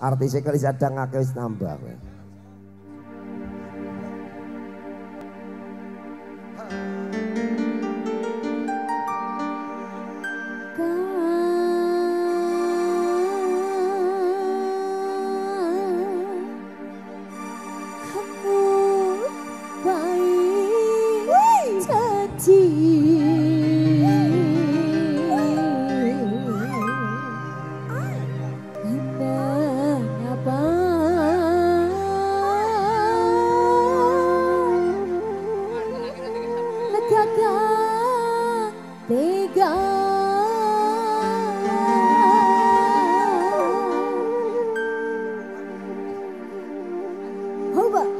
Artis sekali sadang akeh wis nambah kowe. Kamu baik jadi Hooba.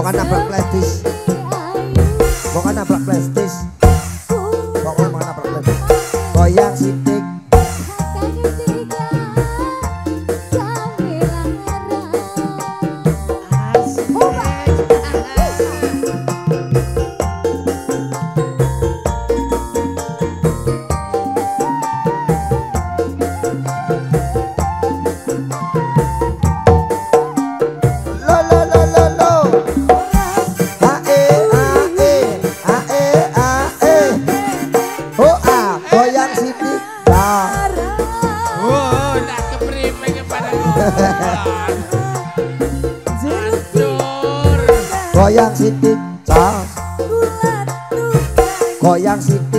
Bukan apa plastis. Goyang sidik cas Goyang sidik